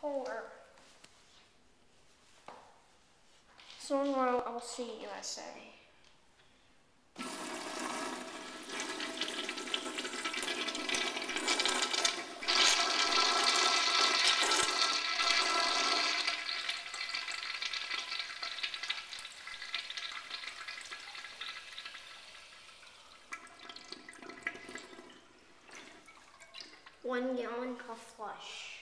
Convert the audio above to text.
color. So tomorrow I'll see USA. One gallon per flush.